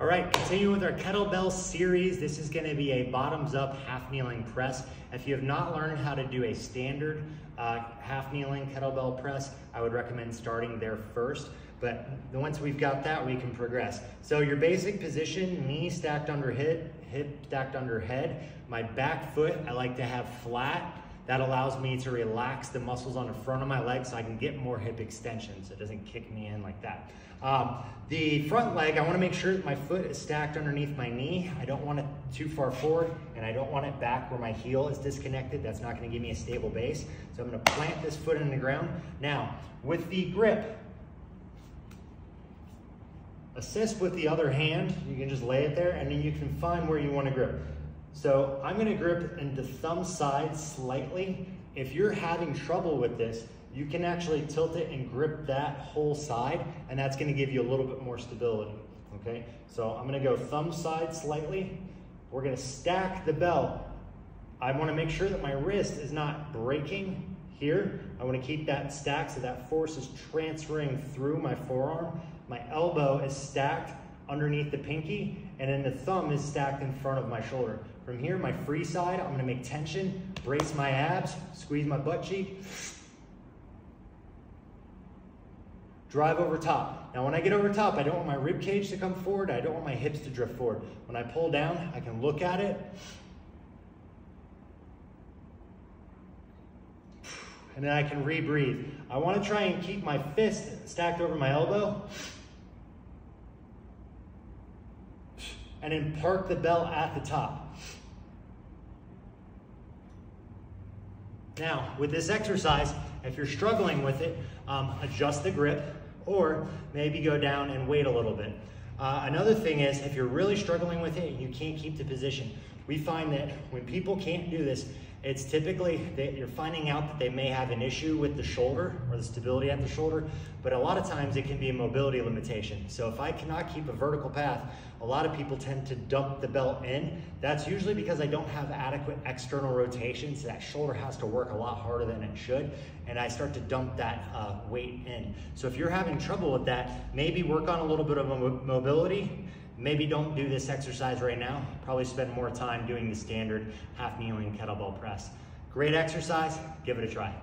All right, continue with our kettlebell series. This is gonna be a bottoms up half kneeling press. If you have not learned how to do a standard uh, half kneeling kettlebell press, I would recommend starting there first. But once we've got that, we can progress. So your basic position, knee stacked under hip, hip stacked under head. My back foot, I like to have flat. That allows me to relax the muscles on the front of my leg so I can get more hip extension so it doesn't kick me in like that. Um, the front leg, I wanna make sure that my foot is stacked underneath my knee. I don't want it too far forward and I don't want it back where my heel is disconnected. That's not gonna give me a stable base. So I'm gonna plant this foot in the ground. Now, with the grip, assist with the other hand. You can just lay it there and then you can find where you wanna grip. So I'm gonna grip into thumb side slightly. If you're having trouble with this, you can actually tilt it and grip that whole side and that's gonna give you a little bit more stability, okay? So I'm gonna go thumb side slightly. We're gonna stack the belt. I wanna make sure that my wrist is not breaking here. I wanna keep that stacked so that force is transferring through my forearm. My elbow is stacked underneath the pinky and then the thumb is stacked in front of my shoulder. From here, my free side, I'm gonna make tension, brace my abs, squeeze my butt cheek, drive over top. Now when I get over top, I don't want my rib cage to come forward, I don't want my hips to drift forward. When I pull down, I can look at it, and then I can rebreathe. I wanna try and keep my fist stacked over my elbow, and then park the bell at the top. Now, with this exercise, if you're struggling with it, um, adjust the grip or maybe go down and wait a little bit. Uh, another thing is, if you're really struggling with it and you can't keep the position, we find that when people can't do this, it's typically that you're finding out that they may have an issue with the shoulder or the stability at the shoulder, but a lot of times it can be a mobility limitation. So if I cannot keep a vertical path, a lot of people tend to dump the belt in. That's usually because I don't have adequate external rotation, so that shoulder has to work a lot harder than it should, and I start to dump that uh, weight in. So if you're having trouble with that, maybe work on a little bit of mobility, Maybe don't do this exercise right now. Probably spend more time doing the standard half kneeling kettlebell press. Great exercise, give it a try.